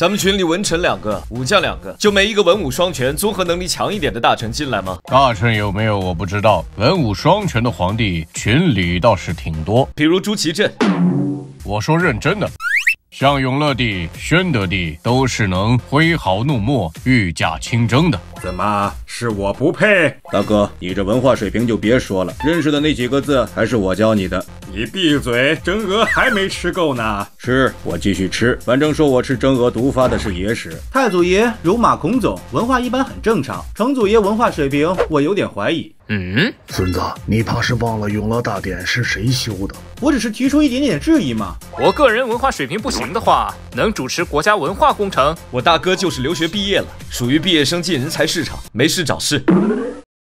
咱们群里文臣两个，武将两个，就没一个文武双全、综合能力强一点的大臣进来吗？大臣有没有我不知道，文武双全的皇帝群里倒是挺多。比如朱祁镇，我说认真的。像永乐帝、宣德帝都是能挥毫怒墨、御驾亲征的。怎么是我不配？大哥，你这文化水平就别说了，认识的那几个字还是我教你的。你闭嘴，蒸鹅还没吃够呢。吃，我继续吃。反正说我吃蒸鹅毒发的是野史。太祖爷戎马孔总，文化一般很正常。成祖爷文化水平，我有点怀疑。嗯，孙子，你怕是忘了永乐大典是谁修的？我只是提出一点点质疑嘛。我个人文化水平不行的话，能主持国家文化工程。我大哥就是留学毕业了，属于毕业生进人才市场，没事找事。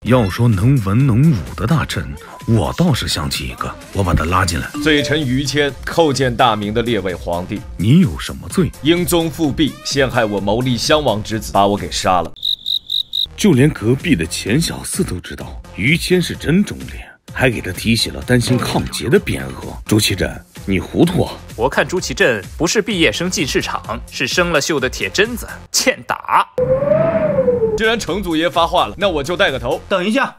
要说能文能武的大臣，我倒是想起一个，我把他拉进来。罪臣于谦叩见大明的列位皇帝，你有什么罪？英宗复辟，陷害我谋立襄王之子，把我给杀了。就连隔壁的钱小四都知道于谦是真忠烈，还给他提起了担心抗节的匾额。朱祁镇，你糊涂啊！我看朱祁镇不是毕业生进市场，是生了锈的铁针子，欠打。既然程祖爷发话了，那我就带个头。等一下，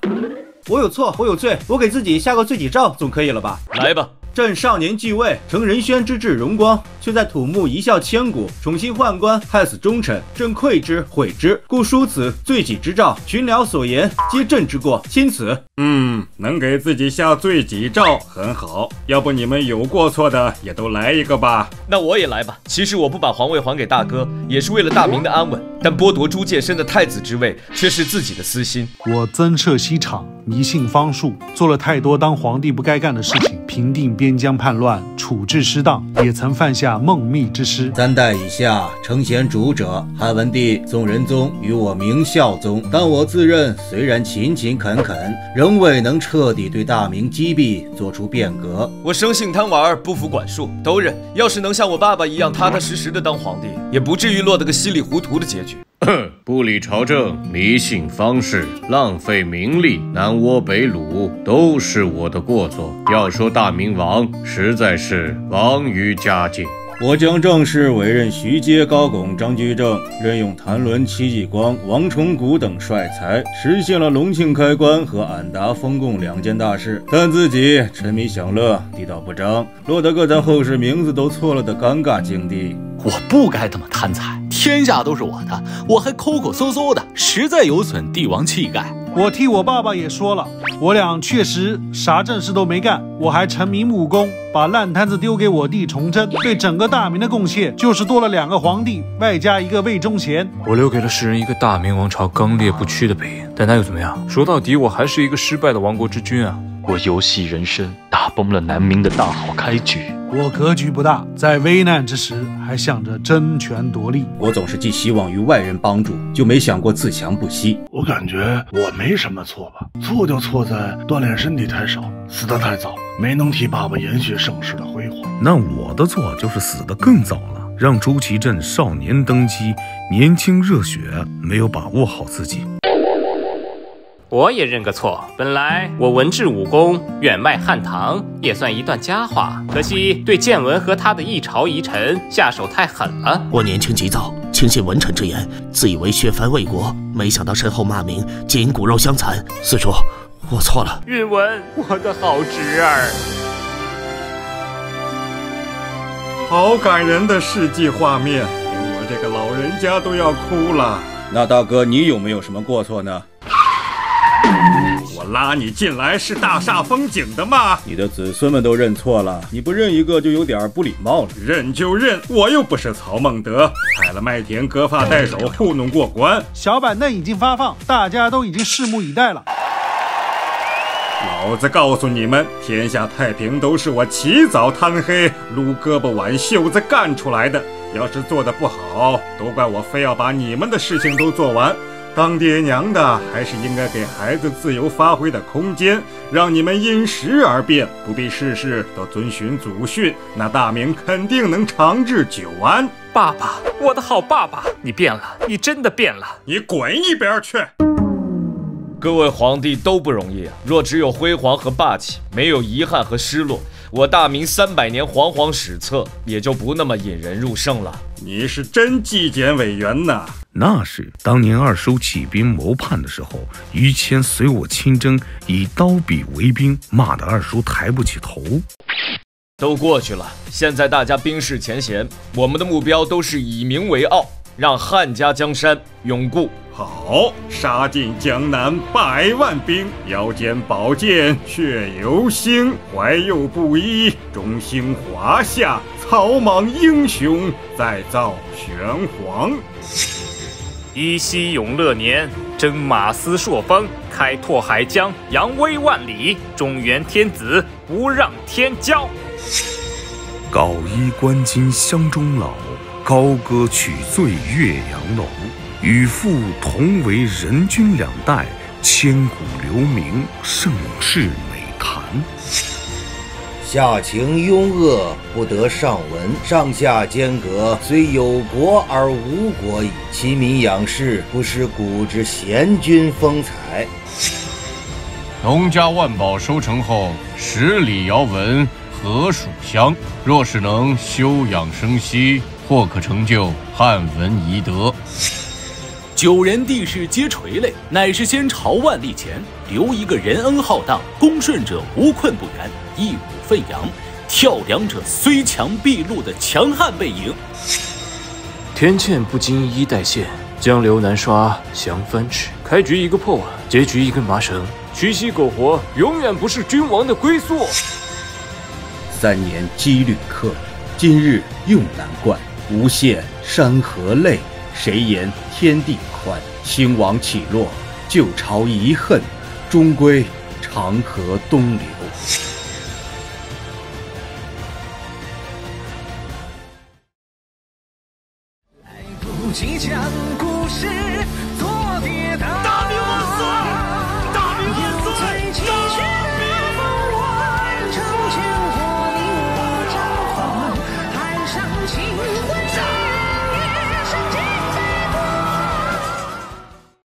我有错，我有罪，我给自己下个罪己诏总可以了吧？来吧。朕少年继位，承仁宣之治荣光，却在土木一笑千古，宠信宦官，害死忠臣，朕愧之悔之，故书此罪己之诏。群僚所言皆朕之过，钦此。嗯，能给自己下罪己诏很好。要不你们有过错的也都来一个吧。那我也来吧。其实我不把皇位还给大哥，也是为了大明的安稳。但剥夺朱见深的太子之位，却是自己的私心。我增设西厂，迷信方术，做了太多当皇帝不该干的事情，平定边疆叛乱，处置失当，也曾犯下孟密之失。三代以下承贤主者，汉文帝、宋仁宗与我明孝宗，但我自认虽然勤勤恳恳，仍未能彻底对大明积弊做出变革。我生性贪玩，不服管束，都认。要是能像我爸爸一样踏踏实实的当皇帝，也不至于落得个稀里糊涂的结局。不理朝政，迷信方士，浪费名利，南倭北虏，都是我的过错。要说大明王，实在是亡于家境。我将正式委任徐阶、高拱、张居正，任用谭纶、戚继光、王崇古等帅才，实现了隆庆开关和俺答封贡两件大事。但自己沉迷享乐，地道不彰，落得个在后世名字都错了的尴尬境地。我不该这么贪财，天下都是我的，我还抠抠搜搜的，实在有损帝王气概。我替我爸爸也说了，我俩确实啥正事都没干，我还沉迷木工，把烂摊子丢给我弟崇祯，对整个大明的贡献就是多了两个皇帝，外加一个魏忠贤。我留给了世人一个大明王朝刚烈不屈的背影，但那又怎么样？说到底，我还是一个失败的亡国之君啊！我游戏人生，打崩了南明的大好开局。我格局不大，在危难之时还想着争权夺利。我总是寄希望于外人帮助，就没想过自强不息。我感觉我没什么错吧，错就错在锻炼身体太少，死得太早，没能替爸爸延续盛世的辉煌。那我的错就是死得更早了，让朱祁镇少年登基，年轻热血，没有把握好自己。我也认个错，本来我文治武功远迈汉唐，也算一段佳话。可惜对建文和他的一朝遗臣下手太狠了。我年轻急躁，轻信文臣之言，自以为削藩为国，没想到身后骂名，仅骨肉相残。四叔，我错了。韵文，我的好侄儿，好感人的世纪画面，连我这个老人家都要哭了。那大哥，你有没有什么过错呢？我拉你进来是大煞风景的吗？你的子孙们都认错了，你不认一个就有点不礼貌了。认就认，我又不是曹孟德，踩了麦田割发带手糊弄过关。小板凳已经发放，大家都已经拭目以待了。老子告诉你们，天下太平都是我起早贪黑、撸胳膊挽袖子干出来的。要是做的不好，都怪我非要把你们的事情都做完。当爹娘的还是应该给孩子自由发挥的空间，让你们因时而变，不必事事都遵循祖训，那大明肯定能长治久安。爸爸，我的好爸爸，你变了，你真的变了，你滚一边去！各位皇帝都不容易啊，若只有辉煌和霸气，没有遗憾和失落。我大明三百年煌煌史册也就不那么引人入胜了。你是真纪检委员呐！那是当年二叔起兵谋叛的时候，于谦随我亲征，以刀笔为兵，骂得二叔抬不起头。都过去了，现在大家冰释前嫌，我们的目标都是以民为傲，让汉家江山永固。好，杀尽江南百万兵，腰间宝剑血流星，怀右布衣，中兴华夏，草莽英雄再造玄黄。依稀永乐年，征马司朔方，开拓海疆，扬威万里，中原天子不让天骄。高衣观今乡中老，高歌取醉岳阳楼。与父同为人君两代，千古留名盛世美谈。下情庸恶，不得上文。上下间隔，虽有国而无国矣。其民养士，不失古之贤君风采。农家万宝收成后，十里遥闻何属乡？若是能休养生息，或可成就汉文遗德。九人地势皆垂泪，乃是先朝万历前留一个仁恩浩荡、恭顺者无困不源、义武飞扬、跳梁者虽强必露的强悍背影。天堑不经一代线，江流难刷降帆尺。开局一个破碗，结局一根麻绳，屈膝苟活永远不是君王的归宿。三年羁旅客，今日用难怪。无限山河泪。谁言天地宽？兴亡起落，旧朝遗恨，终归长河东流。来不及将故事做跌宕。